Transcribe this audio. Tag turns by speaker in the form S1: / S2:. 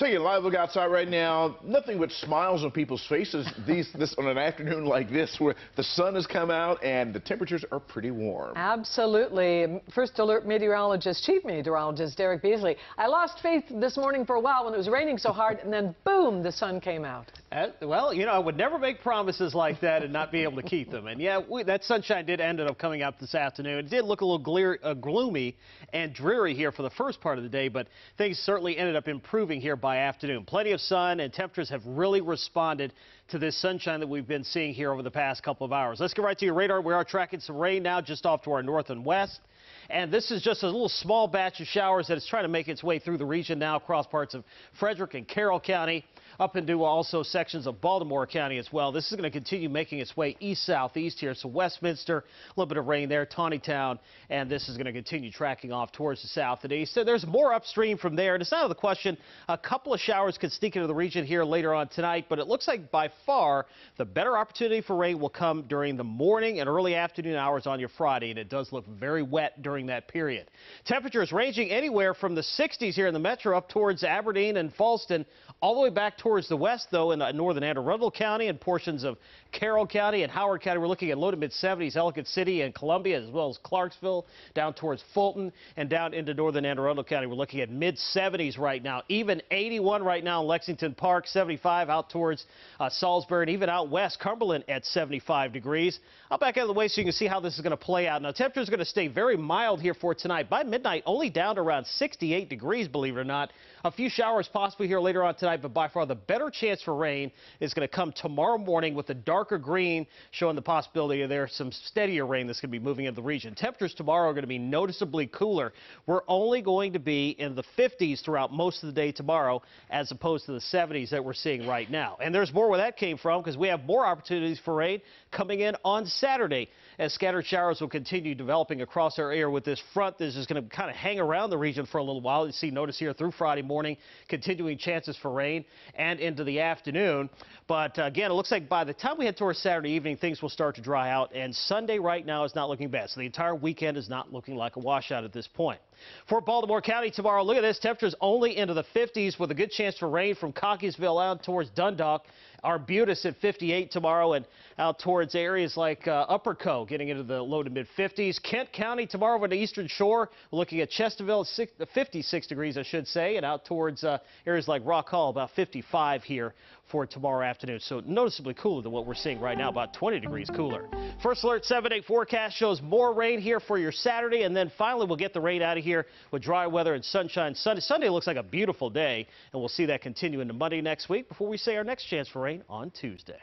S1: Taking a live look outside right now, nothing but smiles on people's faces these this on an afternoon like this where the sun has come out and the temperatures are pretty warm.
S2: Absolutely. First alert meteorologist, chief meteorologist Derek Beasley. I lost faith this morning for a while when it was raining so hard and then boom, the sun came out.
S3: Uh, well, you know, I would never make promises like that and not be able to keep them. And yeah, we, that sunshine did end up coming out this afternoon. It did look a little glear, uh, gloomy and dreary here for the first part of the day, but things certainly ended up improving here by afternoon. Plenty of sun and temperatures have really responded to this sunshine that we've been seeing here over the past couple of hours. Let's get right to your radar. We are tracking some rain now just off to our north and west. And this is just a little small batch of showers that is trying to make its way through the region now across parts of Frederick and Carroll County up into also sections of Baltimore County as well. This is going to continue making its way east-southeast here. So Westminster, a little bit of rain there, Taneytown, and this is going to continue tracking off towards the south and east. So there's more upstream from there. And it's out of the question. A couple of showers could sneak into the region here later on tonight, but it looks like by far the better opportunity for rain will come during the morning and early afternoon hours on your Friday, and it does look very wet during that period. Temperatures ranging anywhere from the 60s here in the metro up towards Aberdeen and Fallston, all the way back towards the west, though, in uh, northern Anne Arundel County and portions of Carroll County and Howard County. We're looking at low to mid 70s, Ellicott City and Columbia, as well as Clarksville, down towards Fulton and down into northern Anne Arundel County. We're looking at mid 70s right now, even 81 right now in Lexington Park, 75 out towards uh, Salisbury, and even out west, Cumberland at 75 degrees. I'll back out of the way so you can see how this is going to play out. Now, temperatures are going to stay very mild here for tonight. By midnight, only down to around 68 degrees, believe it or not. A few showers possibly here later on tonight, but by far the better chance for rain is going to come tomorrow morning with the darker green showing the possibility of there some steadier rain that's going to be moving into the region. Temperatures tomorrow are going to be noticeably cooler. We're only going to be in the 50s throughout most of the day tomorrow as opposed to the 70s that we're seeing right now. And there's more where that came from because we have more opportunities for rain coming in on Saturday as scattered showers will continue developing across our area with this front. This is going to kind of hang around the region for a little while. You see notice here through Friday morning, continuing chances for rain and into the afternoon. But uh, again, it looks like by the time we head towards Saturday evening, things will start to dry out. And Sunday right now is not looking bad. So the entire weekend is not looking like a washout at this point. For Baltimore County tomorrow, look at this. Temperatures only into the 50s with a good chance for rain from Cockeysville out towards Dundalk. Arbutus at 58 tomorrow and out towards areas like uh, Upperco getting into the low to mid 50s. Kent County tomorrow over the eastern shore looking at Chesterville six, 56 degrees I should say and out towards uh, areas like Rock Hall about 55 here for tomorrow afternoon. So noticeably cooler than what we're seeing right now, about 20 degrees cooler. First alert 7-8 forecast shows more rain here for your Saturday, and then finally we'll get the rain out of here with dry weather and sunshine. Sunday, Sunday looks like a beautiful day, and we'll see that continue into Monday next week before we say our next chance for rain on Tuesday.